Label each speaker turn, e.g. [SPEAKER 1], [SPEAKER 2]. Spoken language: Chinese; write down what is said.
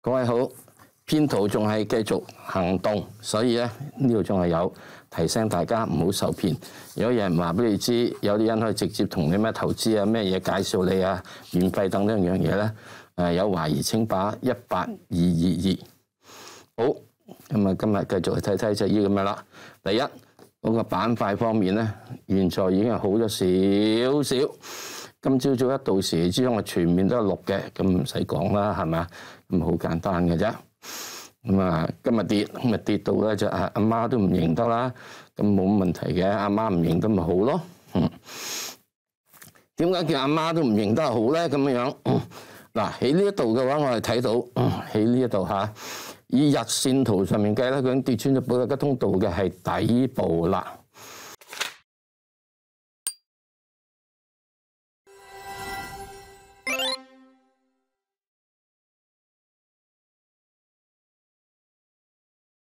[SPEAKER 1] 各位好，編圖仲係繼續行動，所以咧呢度仲係有提醒大家唔好受騙。如果有人話俾你知，有啲人可以直接同你咩投資啊、咩嘢介紹你啊、免費等等樣嘢咧，誒有懷疑請打一八二二二。好，咁啊今日繼續去睇睇隻嘢咁樣啦。第一，嗰個板塊方面咧，現在已經係好咗少少。今朝早一到時之中，我全面都係綠嘅，咁唔使講啦，係咪啊？咁好簡單嘅啫。咁啊，今日跌，咁啊跌到咧就阿阿媽都唔認得啦，咁冇乜問題嘅。阿媽唔認得咪好咯。嗯，點解叫阿媽都唔認得好咧？咁樣嗱，喺呢一度嘅話，我哋睇到喺呢一度嚇，以日線圖上面計咧，佢已經跌穿咗保利加通道嘅係底部啦。